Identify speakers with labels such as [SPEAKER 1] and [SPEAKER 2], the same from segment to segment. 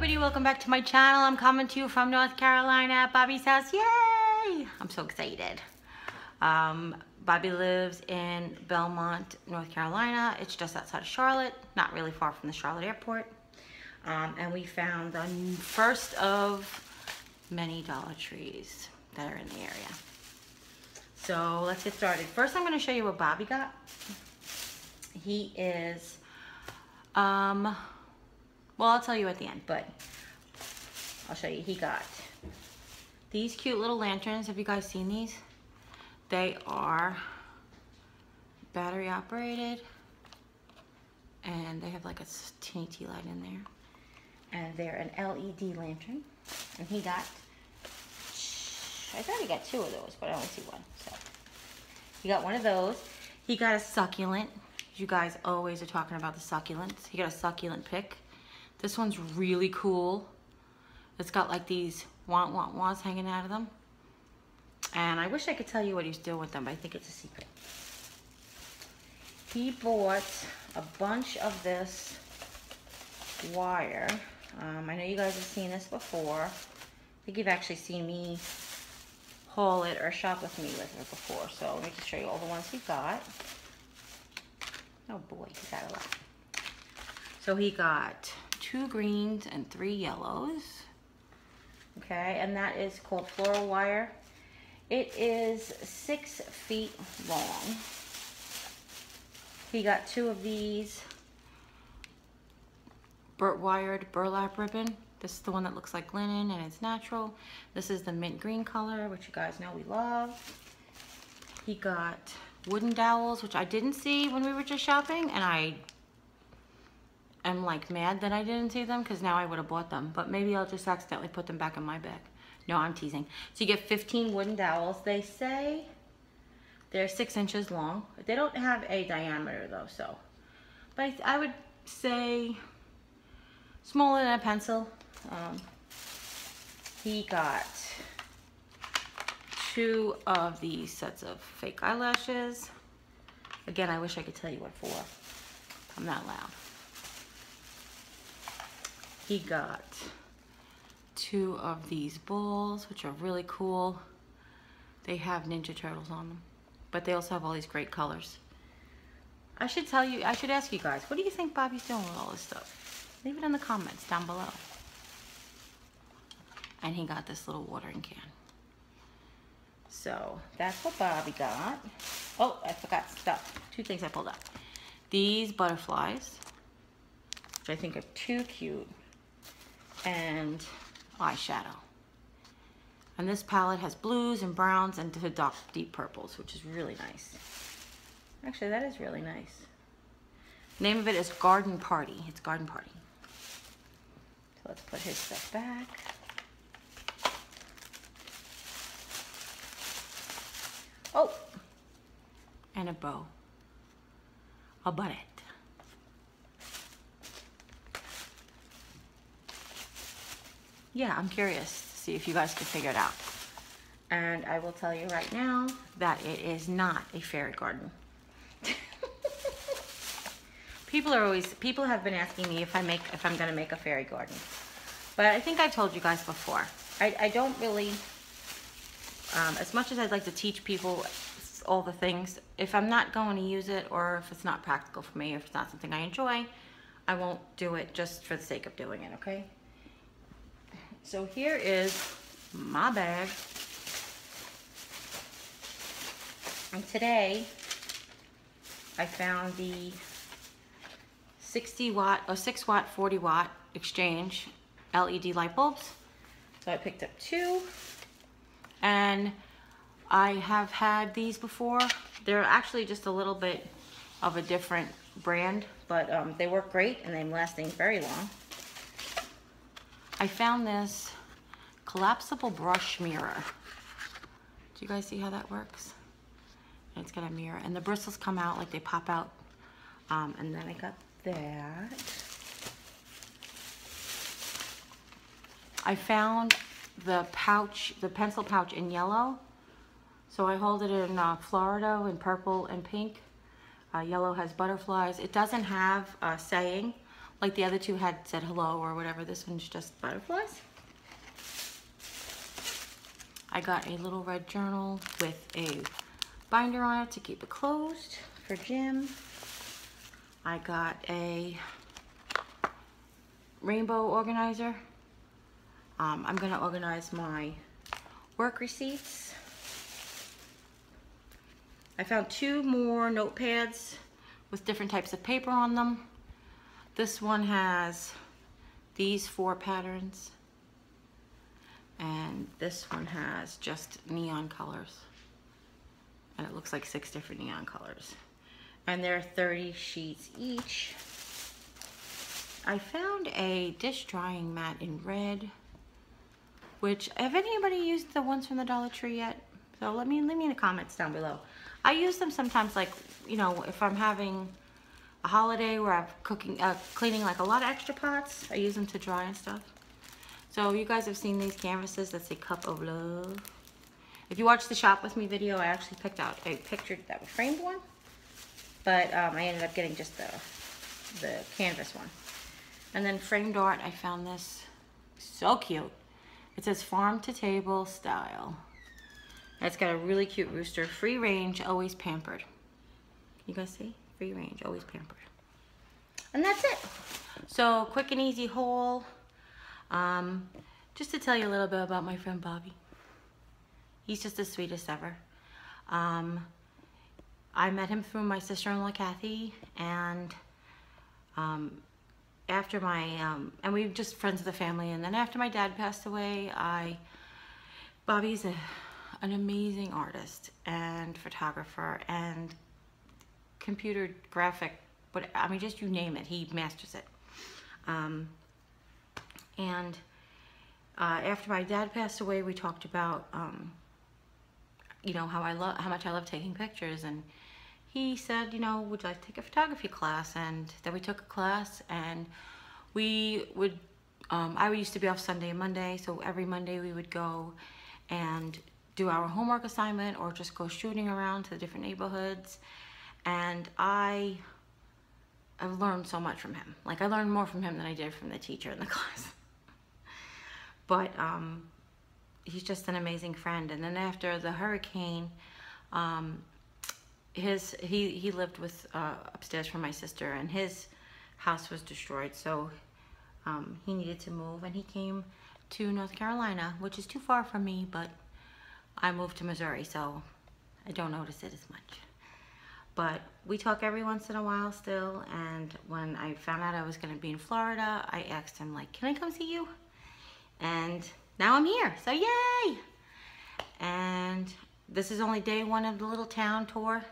[SPEAKER 1] everybody, welcome back to my channel. I'm coming to you from North Carolina at Bobby's house. Yay! I'm so excited. Um, Bobby lives in Belmont, North Carolina. It's just outside of Charlotte, not really far from the Charlotte airport. Um, and we found the first of many Dollar Trees that are in the area. So let's get started. First, I'm going to show you what Bobby got. He is, um, well, I'll tell you at the end, but I'll show you. He got these cute little lanterns. Have you guys seen these? They are battery operated and they have like a teeny light in there. And they're an LED lantern. And he got, I thought he got two of those, but I only see one. So he got one of those. He got a succulent. You guys always are talking about the succulents. He got a succulent pick. This one's really cool. It's got like these want want wants hanging out of them. And I wish I could tell you what he's doing with them, but I think it's a secret. He bought a bunch of this wire. Um, I know you guys have seen this before. I think you've actually seen me haul it or shop with me with it before. So let me just show you all the ones he got. Oh boy, he got a lot. So he got two greens and three yellows. Okay, and that is called floral wire. It is six feet long. He got two of these burt wired burlap ribbon. This is the one that looks like linen and it's natural. This is the mint green color, which you guys know we love. He got wooden dowels, which I didn't see when we were just shopping, and I am like mad that I didn't see them because now I would have bought them. But maybe I'll just accidentally put them back in my bag. No, I'm teasing. So you get 15 wooden dowels. They say they're six inches long. They don't have a diameter though, so. But I would say smaller than a pencil. Um, he got two of these sets of fake eyelashes. Again, I wish I could tell you what for. I'm not loud. He got two of these bowls, which are really cool. They have Ninja Turtles on them, but they also have all these great colors. I should tell you, I should ask you guys, what do you think Bobby's doing with all this stuff? Leave it in the comments down below. And he got this little watering can. So that's what Bobby got. Oh, I forgot stuff. Two things I pulled up. These butterflies, which I think are too cute and eyeshadow. And this palette has blues and browns and deep purples, which is really nice. Actually, that is really nice. Name of it is Garden Party. It's Garden Party. So let's put his stuff back. Oh, and a bow. A bonnet. Yeah, I'm curious to see if you guys can figure it out. And I will tell you right now that it is not a fairy garden. people are always, people have been asking me if I make, if I'm gonna make a fairy garden. But I think I've told you guys before. I, I don't really, um, as much as I'd like to teach people all the things, if I'm not going to use it or if it's not practical for me, if it's not something I enjoy, I won't do it just for the sake of doing it, okay? So here is my bag. And today I found the 60 watt or 6 watt 40 watt exchange LED light bulbs. So I picked up two and I have had these before. They're actually just a little bit of a different brand, but um, they work great and they're lasting very long. I found this collapsible brush mirror. Do you guys see how that works? And it's got a mirror and the bristles come out like they pop out. Um, and then I got that. I found the pouch, the pencil pouch in yellow. So I hold it in uh, Florida in purple and pink. Uh, yellow has butterflies. It doesn't have a saying Like the other two had said hello or whatever. This one's just butterflies. I got a little red journal with a binder on it to keep it closed for Jim. I got a rainbow organizer. Um, I'm gonna organize my work receipts. I found two more notepads with different types of paper on them. This one has these four patterns and this one has just neon colors. And it looks like six different neon colors. And they're 30 sheets each. I found a dish drying mat in red which have anybody used the ones from the Dollar Tree yet? So let me leave me in the comments down below. I use them sometimes like you know if I'm having a holiday where I'm cooking uh, cleaning like a lot of extra pots I use them to dry and stuff so you guys have seen these canvases that say Cup of Love. If you watched the Shop With Me video, I actually picked out a picture that was framed one. But um, I ended up getting just the, the canvas one. And then framed art, I found this so cute. It says farm to table style. it's got a really cute rooster. Free range, always pampered. You guys see? Free range, always pampered. And that's it. So quick and easy haul. Um, just to tell you a little bit about my friend Bobby. He's just the sweetest ever. Um, I met him through my sister-in-law Kathy and um, after my, um, and we were just friends of the family and then after my dad passed away, I, Bobby's a, an amazing artist and photographer and computer graphic, but I mean just you name it, he masters it. Um, and uh, after my dad passed away, we talked about, um, you know, how I love, how much I love taking pictures. And he said, you know, would you like to take a photography class? And then we took a class and we would, um, I would used to be off Sunday and Monday. So every Monday we would go and do our homework assignment or just go shooting around to the different neighborhoods. And I, I've learned so much from him. Like I learned more from him than I did from the teacher in the class but um, he's just an amazing friend. And then after the hurricane, um, his he he lived with uh, upstairs from my sister, and his house was destroyed. So um, he needed to move, and he came to North Carolina, which is too far from me, but I moved to Missouri, so I don't notice it as much. But we talk every once in a while still, and when I found out I was going to be in Florida, I asked him, like, can I come see you? and now I'm here, so yay! And this is only day one of the little town tour,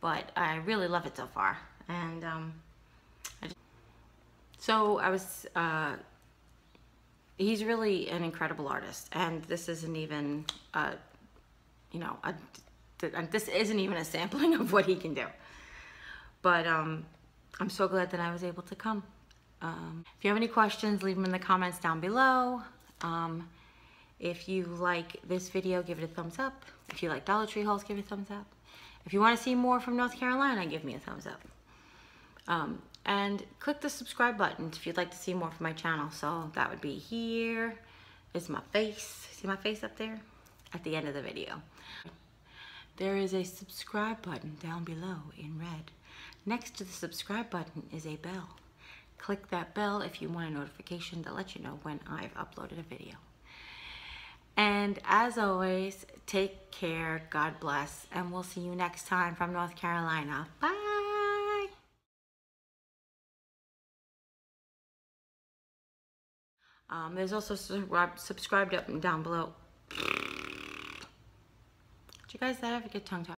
[SPEAKER 1] but I really love it so far. And um, I just, so I was, uh, he's really an incredible artist, and this isn't even, uh, you know, a, this isn't even a sampling of what he can do. But um, I'm so glad that I was able to come. Um, if you have any questions, leave them in the comments down below. Um, if you like this video, give it a thumbs up. If you like Dollar Tree hauls, give it a thumbs up. If you want to see more from North Carolina, give me a thumbs up. Um, and click the subscribe button if you'd like to see more from my channel. So that would be here. It's my face. See my face up there? At the end of the video. There is a subscribe button down below in red. Next to the subscribe button is a bell. Click that bell if you want a notification to let you know when I've uploaded a video. And as always, take care, God bless, and we'll see you next time from North Carolina. Bye! Um, there's also subscribed up and down below. You guys that have a good tongue tie?